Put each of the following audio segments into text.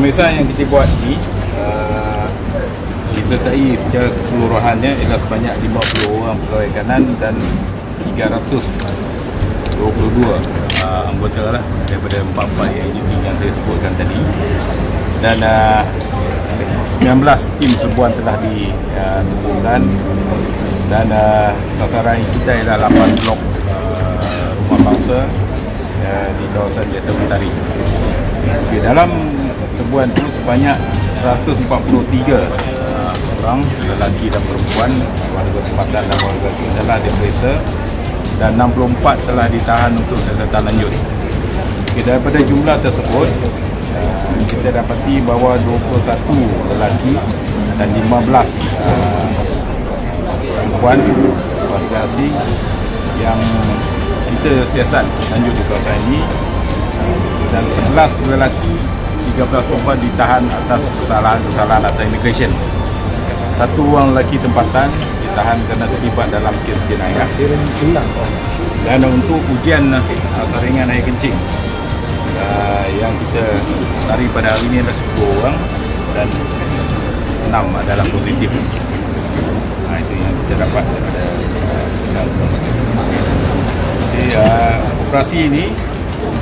Pemeriksaan yang kita buat ni uh, disertai secara keseluruhannya ialah sebanyak 50 orang pegawai kanan dan 322 uh, anggota lah daripada empat-empat agensi yang saya sebutkan tadi dan uh, 19 tim serbuan telah ditubuhkan dan uh, sasaran kita ialah 8 blok uh, rumah bangsa uh, di kawasan Desa Mentari. Okay, dalam serbuan itu sebanyak 143 uh, orang lelaki dan perempuan. Warga tempatan dan warga asing telah diperiksa dan 64 telah ditahan untuk siasatan lanjut. Okay, daripada jumlah tersebut uh, kita dapati bahawa 21 lelaki dan 15 uh, perempuan warga asing yang kita siasat lanjut di kawasan ini. Dan 11 lelaki 13 perempuan ditahan atas kesalahan-kesalahan atas immigration. Satu orang lelaki tempatan ditahan kerana terlibat dalam kes jenayah. Dan untuk ujian uh, saringan air kencing. Uh, yang kita tarik pada hari ini adalah 10 orang dan 6 adalah positif. Uh, itu yang kita dapat daripada jadi uh, operasi ini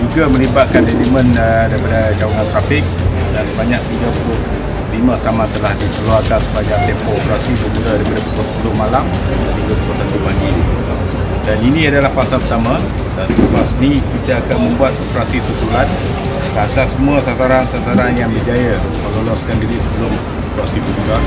juga melibatkan elemen uh, daripada cawangan trafik. Dan sebanyak 35 sama telah dikeluarkan sepanjang tempoh operasi bermula daripada pukul 10 malam hingga pukul 1 pagi. Dan ini adalah fasa pertama. Dan selepas ini kita akan membuat operasi susulan. Ke atas semua sasaran-sasaran yang berjaya meloloskan diri sebelum operasi bermula